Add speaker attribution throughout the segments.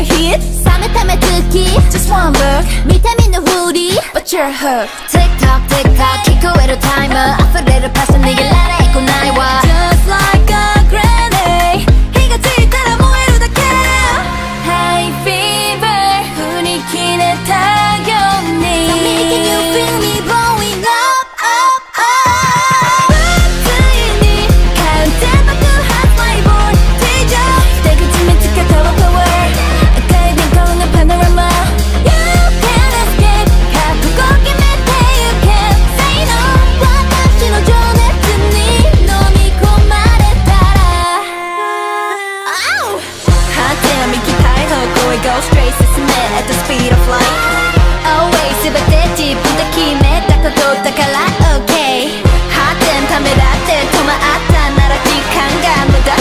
Speaker 1: hit.
Speaker 2: Just one look
Speaker 1: 밑에
Speaker 2: But you're hooked
Speaker 1: Tick tock tick tock.
Speaker 2: Kick timer. we go straight 進め at the speed of light.
Speaker 1: Always 全て自分で決めたことだから OK 発展ためらって止まったなら時間が無駄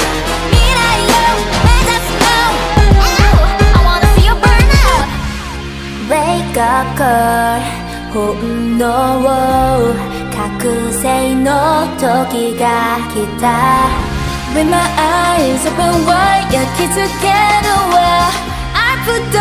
Speaker 1: 未来を目指すの uh, I wanna see you burn out. Wake up girl. 本能覚醒の時が来た With my eyes open wide 焼き付けるわ but.